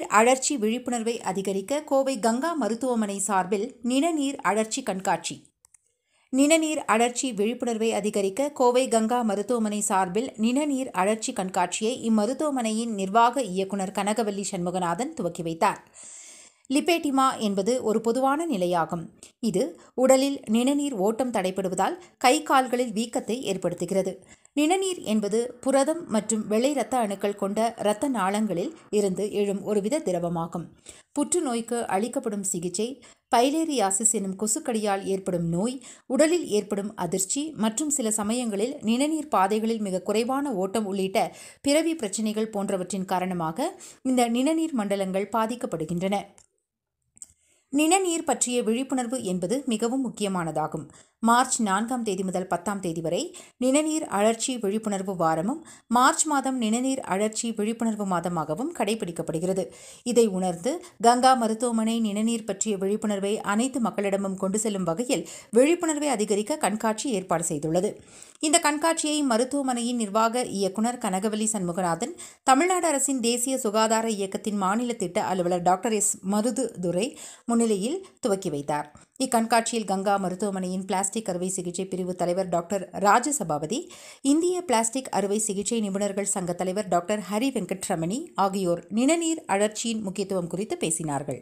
நிணநீர் அழற்சி விழிப்புணர்வை அதிகரிக்க கோவை கங்கா மருத்துவமனை சார்பில் நிணநீர் அழற்சி கண்காட்சி. நிணநீர் அழற்சி விழிப்புணர்வை அதிகரிக்க கோவை கங்கா மருத்துவமனை சார்பில் நிணநீர் அழற்சி கண்காட்சியை இம்மருத்துவமனையின் நிர்வாக இயக்குநர் கனகவல்லி சண்முகநாதன் துவக்கி வைத்தார். லிபேட்டிமா என்பது ஒரு பொதுவான நிலையாகும். இது உடலில் நிணநீர் ஓட்டம் தடைபடுவதால் கை கால்களில் வீக்கத்தை ஏற்படுத்துகிறது. நிணநீர் என்பது புரதம் மற்றும் வெள்ளை இரத்த அணுக்கள் கொண்ட இரத்த நாளங்களில் இருந்து எழும் ஒருவித திரவமாகும். புற்றுநோய்க்கு அளிக்கப்படும் சிகிச்சை பைலேரியாசிஸ் எனும் கொசுக்கடியால் ஏற்படும் நோய் உடலில் ஏற்படும் அதிர்ச்சி மற்றும் சில சமயங்களில் நிணநீர் பாதைகளில் மிக குறைவான ஓட்டம் உள்ளிட்ட பிறவி பிரச்சினைகள் போன்றவற்றின் காரணமாக இந்த நிணநீர் மண்டலங்கள் பாதிக்கப்படுகின்றன. நிணநீர் பற்றிய விழிப்புணர்வு என்பது மிகவும் முக்கியமானதாகும். மார்ச் நான்காம் தேதி முதல் பத்தாம் தேதி வரை நிணநீர் அழற்சி விழிப்புணர்வு வாரமும் மார்ச் மாதம் நிணநீர் அழற்சி விழிப்புணர்வு மாதமாகவும் கடைபிடிக்கப்படுகிறது. இதை உணர்ந்து கங்கா மருத்துவமனை நிணநீர் பற்றிய விழிப்புணர்வை அனைத்து மக்களிடமும் கொண்டு செல்லும் வகையில் விழிப்புணர்வை அதிகரிக்க கண்காட்சி ஏற்பாடு செய்துள்ளது. இந்த கண்காட்சியை மருத்துவமனையின் நிர்வாக இயக்குநர் கனகவல்லி சண்முகநாதன் தமிழ்நாடு அரசின் தேசிய சுகாதார இயக்கத்தின் மாநில திட்ட அலுவலர் டாக்டர் எஸ். மருது துரை முன்னிலையில் துவக்கி வைத்தார். இக்கண்காட்சியில் கங்கா மருத்துவமனையின் பிளாஸ்டிக் அறுவை சிகிச்சை பிரிவு தலைவர் டாக்டர் ராஜசபாபதி இந்திய பிளாஸ்டிக் அறுவை சிகிச்சை நிபுணர்கள் சங்க தலைவர் டாக்டர் ஹரி வெங்கட்ரமணி ஆகியோர் நிணநீர் அழற்சியின் முக்கியத்துவம் குறித்து பேசினார்கள்.